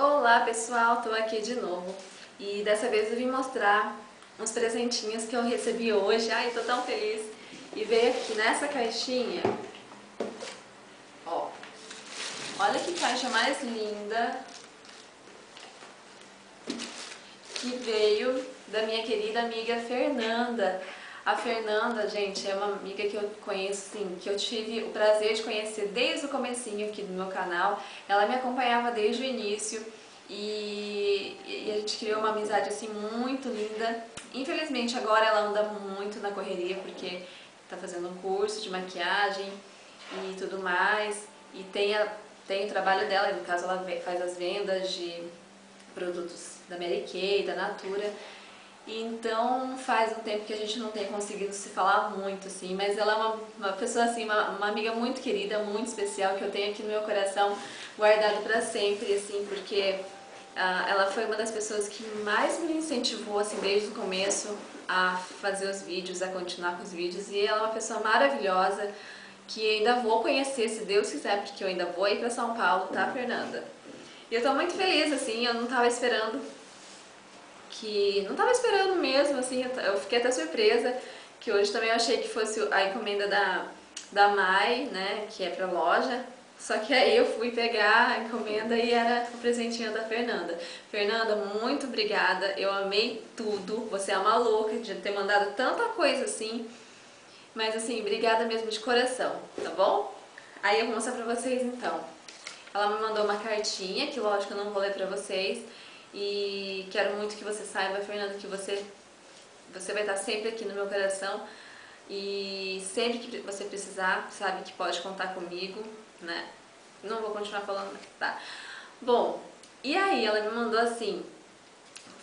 Olá pessoal, tô aqui de novo. E dessa vez eu vim mostrar uns presentinhos que eu recebi hoje, ai tô tão feliz. E veio aqui nessa caixinha, ó, olha que caixa mais linda que veio da minha querida amiga Fernanda, a Fernanda, gente, é uma amiga que eu conheço, sim, que eu tive o prazer de conhecer desde o comecinho aqui do meu canal. Ela me acompanhava desde o início e, e, a gente criou uma amizade assim muito linda. Infelizmente agora ela anda muito na correria porque está fazendo um curso de maquiagem e tudo mais. E tem, a, tem o trabalho dela, no caso ela faz as vendas de produtos da Mary Kay, da Natura. Então faz um tempo que a gente não tem conseguido se falar muito, assim, mas ela é uma, uma pessoa, assim, uma, uma, amiga muito querida, muito especial, que eu tenho aqui no meu coração guardado para sempre, assim, porque uh, ela foi uma das pessoas que mais me incentivou, assim, desde o começo a fazer os vídeos, a continuar com os vídeos, e ela é uma pessoa maravilhosa, que ainda vou conhecer, se Deus quiser, porque eu ainda vou ir para São Paulo, tá, Fernanda? E eu tô muito feliz, assim, eu não tava esperando que não estava esperando mesmo, assim, eu fiquei até surpresa, que hoje também eu achei que fosse a encomenda da, da Mai, né, que é pra loja, só que aí eu fui pegar a encomenda e era o presentinho da Fernanda. Fernanda, muito obrigada, eu amei tudo, você é uma louca de ter mandado tanta coisa assim, mas assim, obrigada mesmo de coração, tá bom? Aí eu vou mostrar pra vocês então. Ela me mandou uma cartinha, que lógico eu não vou ler pra vocês, e quero muito que você saiba, Fernanda, que você, você vai estar sempre aqui no meu coração e sempre que você precisar, sabe que pode contar comigo, né? Não vou continuar falando, tá? Bom, e aí ela me mandou assim,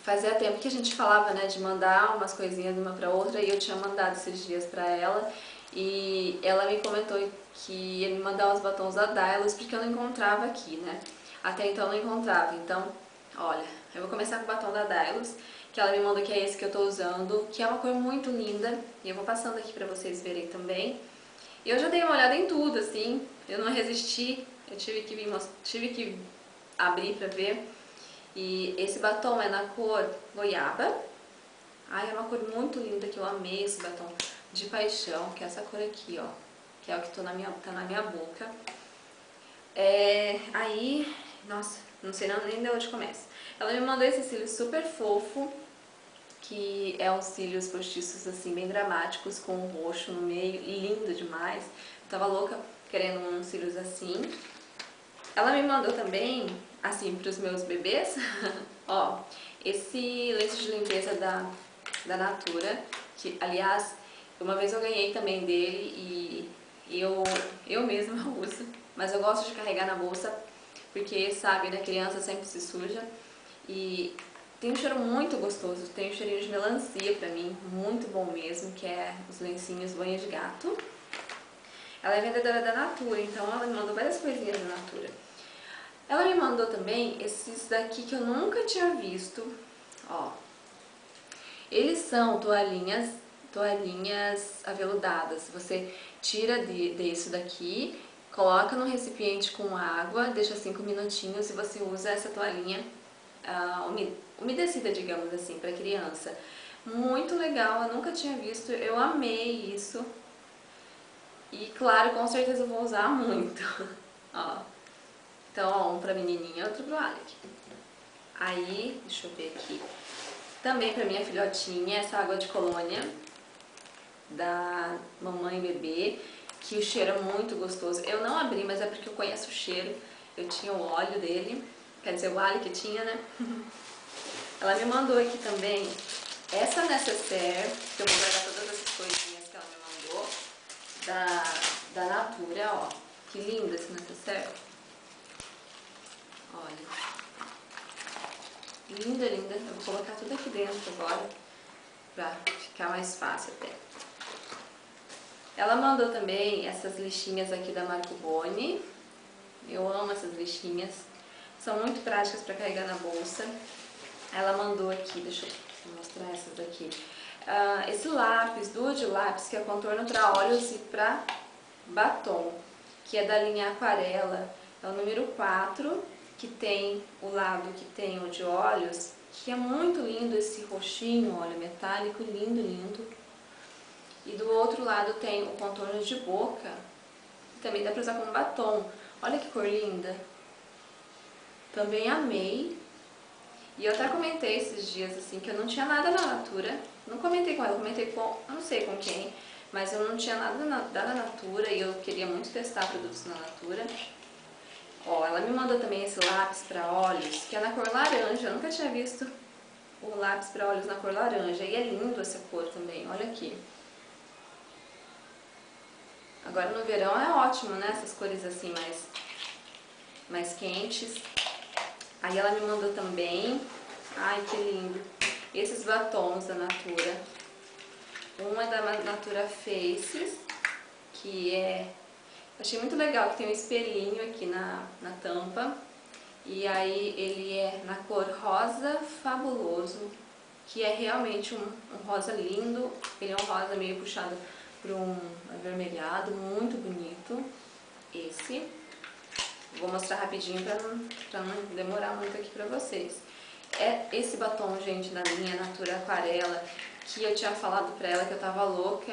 fazia tempo que a gente falava, né, de mandar umas coisinhas uma pra outra e eu tinha mandado esses dias pra ela e ela me comentou que ia me mandar os batons da Dylos porque eu não encontrava aqui, né? Até então eu não encontrava, então Olha, eu vou começar com o batom da Dylos, que ela me mandou que é esse que eu tô usando, que é uma cor muito linda, e eu vou passando aqui pra vocês verem também. E eu já dei uma olhada em tudo, assim, eu não resisti, eu tive que, vir, tive que abrir pra ver. E esse batom é na cor goiaba. Ai, é uma cor muito linda, que eu amei esse batom de paixão, que é essa cor aqui, ó, que é o que tô na minha, tá na minha boca. É, aí, nossa, não sei nem de onde começa. Ela me mandou esse cílio super fofo, que é uns cílios postiços assim, bem dramáticos, com um roxo no meio, lindo demais. Eu tava louca querendo uns cílios assim. Ela me mandou também, assim, pros meus bebês, ó, esse lenço de limpeza da, da Natura, que, aliás, uma vez eu ganhei também dele e, eu, eu mesma uso, mas eu gosto de carregar na bolsa porque sabe, né, criança sempre se suja. E tem um cheiro muito gostoso, tem um cheirinho de melancia pra mim, muito bom mesmo, que é os lencinhos banho de gato. Ela é vendedora da Natura, então ela me mandou várias coisinhas da Natura. Ela me mandou também esses daqui que eu nunca tinha visto, ó. Eles são toalhinhas, toalhinhas aveludadas. Você tira de, desse daqui Coloca no recipiente com água, deixa 5 minutinhos e você usa essa toalhinha uh, umedecida, digamos assim, para criança. Muito legal, eu nunca tinha visto, eu amei isso. E claro, com certeza eu vou usar muito. ó. Então, ó, um pra menininha e outro pro Alec. Aí, deixa eu ver aqui. Também pra minha filhotinha, essa água de colônia da mamãe e bebê que o cheiro é muito gostoso. Eu não abri, mas é porque eu conheço o cheiro. Eu tinha o óleo dele, quer dizer, o alho que tinha, né? Ela me mandou aqui também essa necessaire, que eu vou guardar todas essas coisinhas que ela me mandou, da, da Natura, ó. Que lindo esse necessaire. Olha. Linda, linda. Eu vou colocar tudo aqui dentro agora, pra ficar mais fácil até. Ela mandou também essas lixinhas aqui da Marco Boni. Eu amo essas lixinhas. São muito práticas para carregar na bolsa. Ela mandou aqui, deixa eu mostrar essas aqui. Uh, esse lápis, Dude Lápis, que é contorno para olhos e para batom, que é da linha Aquarela. É o número 4. que tem o lado que tem o de olhos, que é muito lindo esse roxinho, olha, metálico, lindo, lindo. E do outro lado tem o contorno de boca, também dá pra usar como batom. Olha que cor linda. Também amei. E eu até comentei esses dias, assim, que eu não tinha nada na Natura. Não comentei com ela, comentei com, não sei com quem, mas eu não tinha nada na, da Natura e eu queria muito testar produtos na Natura. Ó, ela me mandou também esse lápis para olhos, que é na cor laranja. Eu nunca tinha visto o lápis para olhos na cor laranja. E é lindo essa cor também, olha aqui. Agora no verão é ótimo, né? Essas cores assim mais, mais quentes. Aí ela me mandou também, ai que lindo, esses batons da Natura. Um é da Natura Faces, que é... Achei muito legal que tem um espelhinho aqui na, na tampa. E aí ele é na cor rosa fabuloso, que é realmente um, um rosa lindo. Ele é um rosa meio puxado para um avermelhado, muito bonito. Esse. Vou mostrar rapidinho para não, não demorar muito aqui para vocês. É esse batom, gente, da linha Natura Aquarela, que eu tinha falado pra ela que eu tava louca,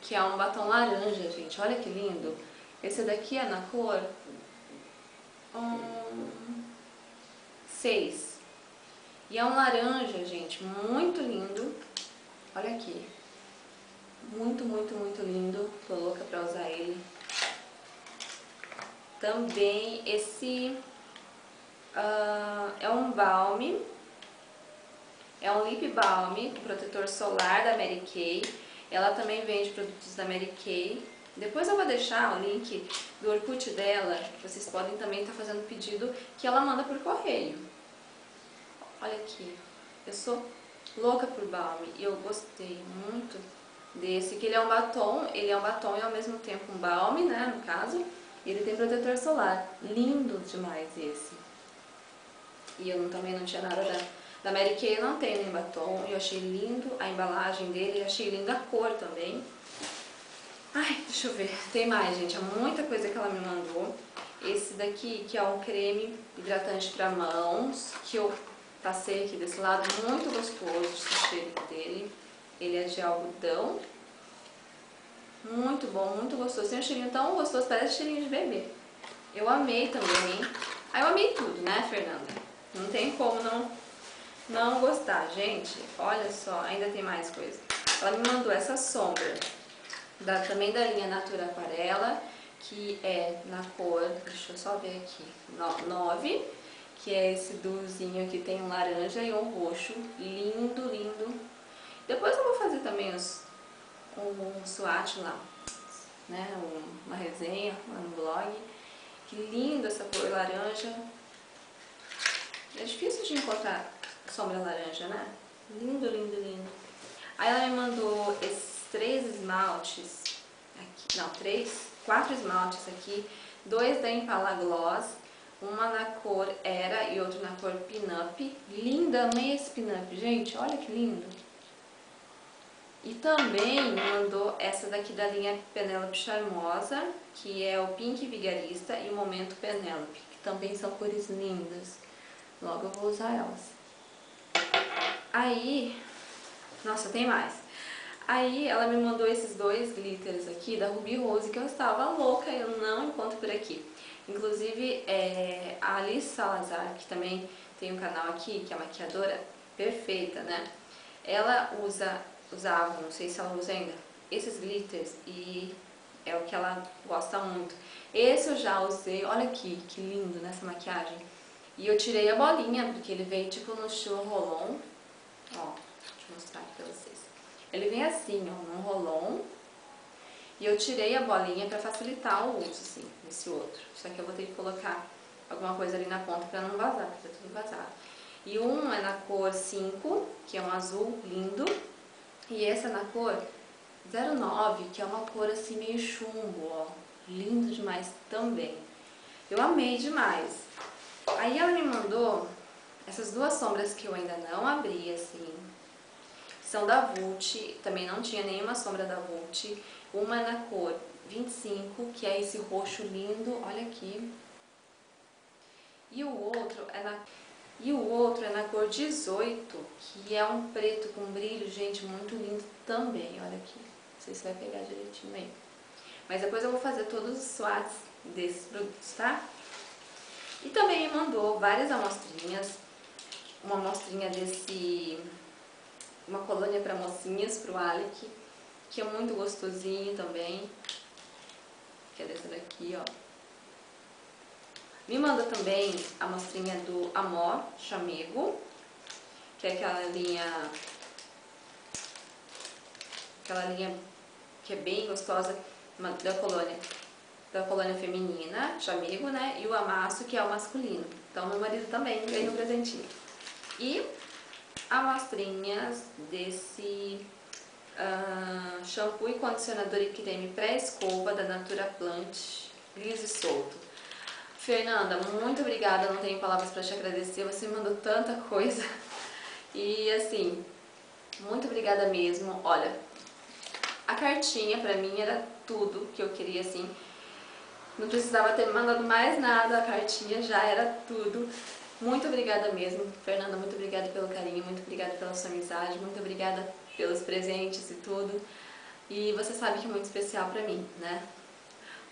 que é um batom laranja, gente. Olha que lindo. Esse daqui é na cor... Um, 6. E é um laranja, gente, muito lindo. Olha aqui. Muito, muito, muito lindo. Tô louca pra usar ele. Também esse uh, é um balme, é um lip balm, protetor solar da Mary Kay. Ela também vende produtos da Mary Kay. Depois eu vou deixar o link do Orkut dela, vocês podem também estar tá fazendo pedido, que ela manda por correio. Olha aqui, eu sou louca por balm e eu gostei muito desse, que ele é um batom, ele é um batom e ao mesmo tempo um balm, né, no caso, e ele tem protetor solar. Lindo demais esse. E eu também não tinha nada da, da Mary Kay, não tenho nem batom. Eu achei lindo a embalagem dele, achei linda a cor também. Ai, deixa eu ver. Tem mais, gente. É muita coisa que ela me mandou. Esse daqui, que é um creme hidratante para mãos, que eu passei aqui desse lado. Muito gostoso esse cheiro dele. Ele é de algodão. Muito bom, muito gostoso. Tem um cheirinho tão gostoso, parece cheirinho de bebê. Eu amei também. Aí eu amei tudo, né, Fernanda? Não tem como não, não gostar. Gente, olha só, ainda tem mais coisa. Ela me mandou essa sombra, da, também da linha Natura Aquarela, que é na cor, deixa eu só ver aqui, 9, que é esse duzinho que tem um laranja e um roxo. Lindo, lindo. Depois eu vou fazer também os um SWAT lá, né, uma resenha lá no blog. Que lindo essa cor laranja. É difícil de encontrar sombra laranja, né? Lindo, lindo, lindo. Aí ela me mandou esses três esmaltes, aqui, não, três, quatro esmaltes aqui, dois da Impala Gloss, uma na cor Era e outro na cor Pinup. Linda, amei esse Pinup, gente, olha que lindo. E também mandou essa daqui da linha Penélope Charmosa, que é o Pink Vigarista e o Momento Penélope, que também são cores lindas. Logo eu vou usar elas. Aí, nossa, tem mais. Aí ela me mandou esses dois glitters aqui da Ruby Rose, que eu estava louca, eu não encontro por aqui. Inclusive, é, a Alice Salazar, que também tem um canal aqui, que é maquiadora perfeita, né? Ela usa usava, não sei se ela usa ainda, esses glitters e é o que ela gosta muito. Esse eu já usei, olha aqui, que lindo nessa maquiagem. E eu tirei a bolinha, porque ele veio tipo no estilo rolon. Ó, deixa eu mostrar aqui pra vocês. Ele vem assim, ó, num rolon. E eu tirei a bolinha pra facilitar o uso, assim, nesse outro. Só que eu vou ter que colocar alguma coisa ali na ponta pra não vazar, porque tá tudo vazado. E um é na cor 5, que é um azul lindo. E essa na cor 09, que é uma cor assim meio chumbo, ó. Lindo demais também. Eu amei demais. Aí ela me mandou essas duas sombras que eu ainda não abri, assim. São da Vult, também não tinha nenhuma sombra da Vult. Uma na cor 25, que é esse roxo lindo, olha aqui. E o outro é na e o outro é na cor 18, que é um preto com brilho, gente, muito lindo também. Olha aqui, não sei se vai pegar direitinho aí. Mas depois eu vou fazer todos os swats desses produtos, tá? E também me mandou várias amostrinhas. Uma amostrinha desse... Uma colônia para mocinhas, pro Alec, que é muito gostosinho também. Que é dessa daqui, ó. Me manda também a amostrinha do Amor Chamego, que é aquela linha... Aquela linha que é bem gostosa da colônia da colônia feminina, chamego, né? E o amasso, que é o masculino. Então, meu marido também ganhou um presentinho. E amostrinhas desse uh, shampoo e condicionador e creme pré-escova da Natura Plant, liso e solto. Fernanda, muito obrigada, não tenho palavras para te agradecer, você me mandou tanta coisa. E assim, muito obrigada mesmo. Olha, a cartinha pra mim era tudo que eu queria, assim. Não precisava ter mandado mais nada, a cartinha já era tudo. Muito obrigada mesmo, Fernanda, muito obrigada pelo carinho, muito obrigada pela sua amizade, muito obrigada pelos presentes e tudo. E você sabe que é muito especial pra mim, né?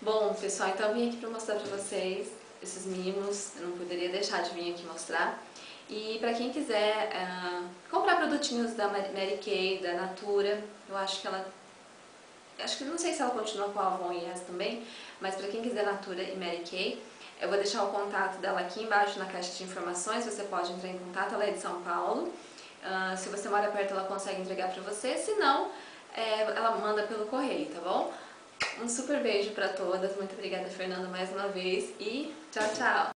Bom, pessoal, então eu vim aqui pra mostrar pra vocês esses mimos, eu não poderia deixar de vir aqui mostrar. E pra quem quiser uh, comprar produtinhos da Mary Kay, da Natura, eu acho que ela acho que não sei se ela continua com a Avon e Yes também, mas para quem quiser Natura e Mary Kay, eu vou deixar o contato dela aqui embaixo na caixa de informações, você pode entrar em contato, ela é de São Paulo. Uh, se você mora perto, ela consegue entregar para você, se não, é, ela manda pelo correio, tá bom? Um super beijo para todas, muito obrigada Fernanda mais uma vez e tchau, tchau!